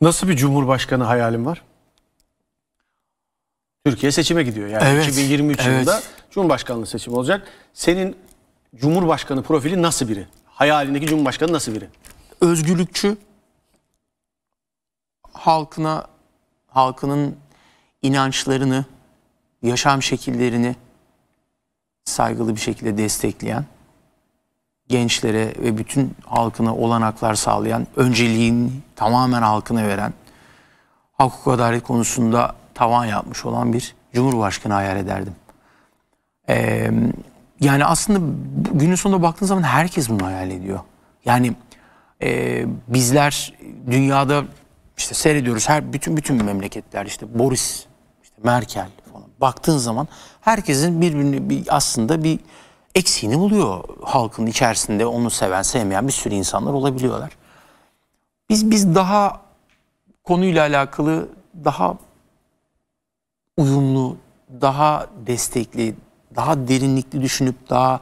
Nasıl bir cumhurbaşkanı hayalin var? Türkiye seçime gidiyor. Yani Evet, 2023 evet. yılında Cumhurbaşkanlığı seçimi olacak. Senin Cumhurbaşkanı profili nasıl biri? Hayalindeki Cumhurbaşkanı nasıl biri? özgürlükçü halkına halkının inançlarını, yaşam şekillerini saygılı bir şekilde destekleyen, gençlere ve bütün halkına olanaklar sağlayan, önceliğini tamamen halkına veren, hak hukuk adalet konusunda tavan yapmış olan bir cumhurbaşkanı hayal ederdim. Ee, yani aslında günün sonunda baktığın zaman herkes bunu hayal ediyor. Yani e, bizler dünyada işte seyrediyoruz her bütün bütün memleketler işte Boris, işte Merkel falan baktığın zaman herkesin birbirini bir, aslında bir eksiğini buluyor halkın içerisinde onu seven sevmeyen bir sürü insanlar olabiliyorlar. Biz biz daha konuyla alakalı daha uyumlu, daha destekli, daha derinlikli düşünüp daha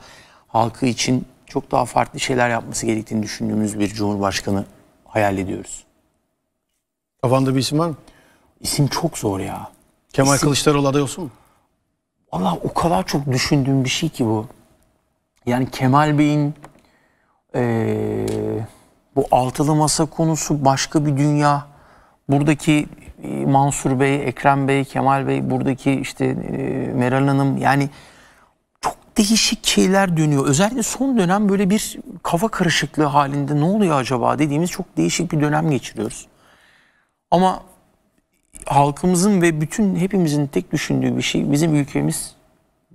halkı için çok daha farklı şeyler yapması gerektiğini düşündüğümüz bir cumhurbaşkanı hayal ediyoruz. Kafanda bir isim var mı? İsim çok zor ya. Kemal İsim- Kılıçdaroğlu aday olsun mu? Allah o kadar çok düşündüğüm bir şey ki bu. Yani Kemal Bey'in eee, bu altılı masa konusu başka bir dünya. Buradaki e, Mansur Bey, Ekrem Bey, Kemal Bey, buradaki işte e, Meral Hanım yani çok değişik şeyler dönüyor. Özellikle son dönem böyle bir kafa karışıklığı halinde ne oluyor acaba dediğimiz çok değişik bir dönem geçiriyoruz. Ama halkımızın ve bütün hepimizin tek düşündüğü bir şey bizim ülkemiz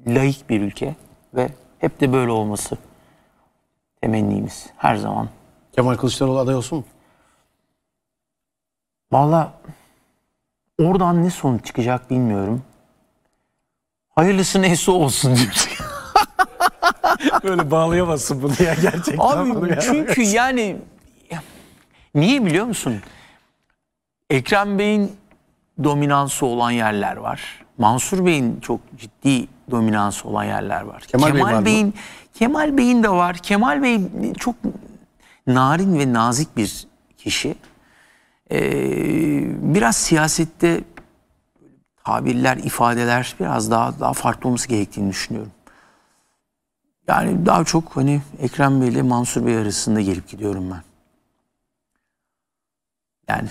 laik bir ülke ve hep de böyle olması temennimiz her zaman. Kemal Kılıçdaroğlu aday olsun mu? Valla oradan ne sonuç çıkacak bilmiyorum. Hayırlısı neyse olsun diyoruz. Böyle bağlayamazsın bunu ya gerçekten. Abi çünkü yani niye biliyor musun? Ekrem Bey'in dominansı olan yerler var. Mansur Bey'in çok ciddi dominansı olan yerler var. Kemal Bey var mı? Bey'in Kemal Bey'in de var. Kemal Bey çok narin ve nazik bir kişi. Ee, biraz siyasette tabirler, ifadeler biraz daha daha farklı olması gerektiğini düşünüyorum. Yani daha çok hani Ekrem Bey ile Mansur Bey arasında gelip gidiyorum ben. Yani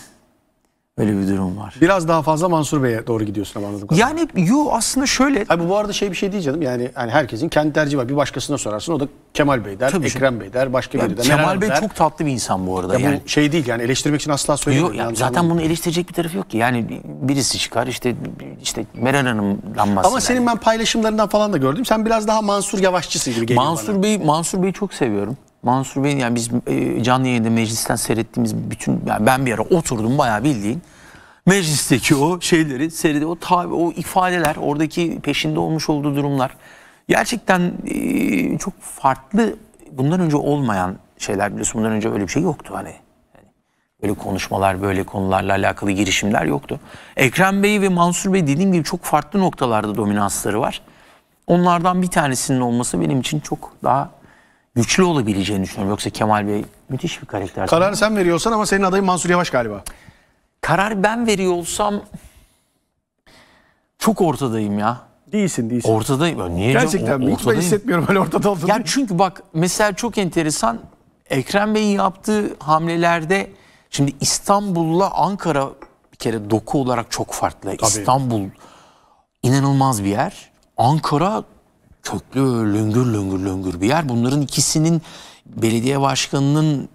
öyle bir durum var. Biraz daha fazla Mansur Bey'e doğru gidiyorsun ama anladım. Yani yo aslında şöyle Abi bu arada şey bir şey canım yani, yani herkesin kendi tercihi var. Bir başkasına sorarsın o da Kemal Bey der, Tabii Ekrem Bey der, başka biri der. Kemal Bey der. çok tatlı bir insan bu arada. Ya yani. bu şey değil yani eleştirmek için asla Yo, söylemiyorum. ya Yanlış zaten bunu eleştirecek bir tarafı yok ki. Yani birisi çıkar işte işte Meral Hanım'dan bahseder. Ama senin ben paylaşımlarından falan da gördüm. Sen biraz daha Mansur Yavaşçısın gibi geliyor Mansur bana. Bey Mansur Bey'i çok seviyorum. Mansur Bey'in yani biz e, canlı yayında meclisten seyrettiğimiz bütün yani ben bir ara oturdum bayağı bildiğin meclisteki o şeyleri seyredi o tabi o ifadeler oradaki peşinde olmuş olduğu durumlar gerçekten e, çok farklı bundan önce olmayan şeyler biliyorsun bundan önce öyle bir şey yoktu hani. Böyle konuşmalar, böyle konularla alakalı girişimler yoktu. Ekrem Bey ve Mansur Bey dediğim gibi çok farklı noktalarda dominansları var. Onlardan bir tanesinin olması benim için çok daha güçlü olabileceğini düşünüyorum. Yoksa Kemal Bey müthiş bir karakter. Kararı sen veriyorsan ama senin adayın Mansur Yavaş galiba. Karar ben veriyor olsam çok ortadayım ya. Değilsin değilsin. Ortadayım. Ya Niye? Gerçekten mi? Hiç ben ortadayım. hissetmiyorum öyle ortada olduğunu. Ya çünkü bak mesela çok enteresan Ekrem Bey'in yaptığı hamlelerde şimdi İstanbul'la Ankara bir kere doku olarak çok farklı. İstanbul inanılmaz bir yer. Ankara köklü löngür löngür löngür bir yer. Bunların ikisinin belediye başkanının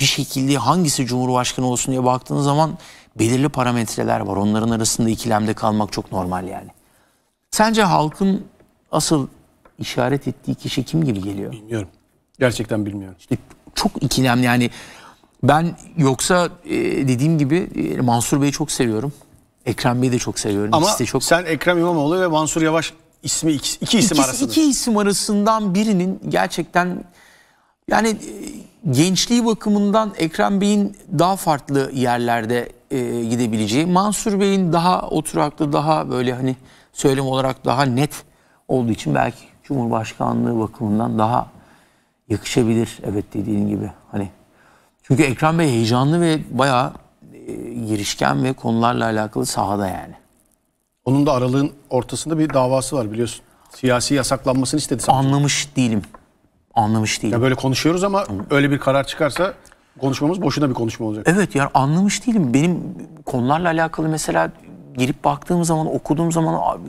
bir şekilde hangisi cumhurbaşkanı olsun diye baktığınız zaman belirli parametreler var. Onların arasında ikilemde kalmak çok normal yani. Sence halkın asıl işaret ettiği kişi kim gibi geliyor? Bilmiyorum. Gerçekten bilmiyorum. İşte çok ikilemli yani. Ben yoksa e, dediğim gibi e, Mansur Bey'i çok seviyorum. Ekrem Bey'i de çok seviyorum. Ama İkisi de çok sen Ekrem İmamoğlu ve Mansur Yavaş ismi iki, iki isim İkisi- arasında. iki isim arasından birinin gerçekten yani e, gençliği bakımından Ekrem Bey'in daha farklı yerlerde e, gidebileceği, Mansur Bey'in daha oturaklı, daha böyle hani söylem olarak daha net olduğu için belki Cumhurbaşkanlığı bakımından daha yakışabilir. Evet dediğin gibi hani çünkü Ekrem Bey heyecanlı ve bayağı e, girişken ve konularla alakalı sahada yani. Onun da aralığın ortasında bir davası var biliyorsun. Siyasi yasaklanmasını istedi. savcı. Anlamış değilim. Anlamış değilim. Ya böyle konuşuyoruz ama öyle bir karar çıkarsa konuşmamız boşuna bir konuşma olacak. Evet yani anlamış değilim. Benim konularla alakalı mesela girip baktığım zaman okuduğum zaman abi,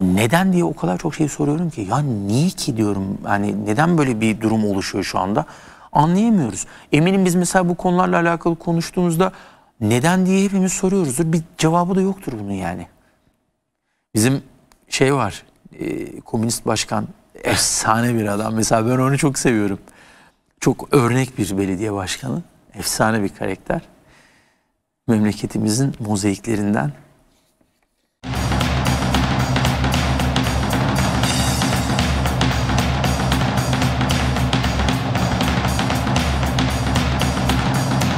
neden diye o kadar çok şey soruyorum ki. Ya niye ki diyorum yani neden böyle bir durum oluşuyor şu anda anlayamıyoruz. Eminim biz mesela bu konularla alakalı konuştuğumuzda neden diye hepimiz soruyoruzdur. Bir cevabı da yoktur bunun yani. Bizim şey var e, komünist başkan efsane bir adam. Mesela ben onu çok seviyorum. Çok örnek bir belediye başkanı. Efsane bir karakter. Memleketimizin mozaiklerinden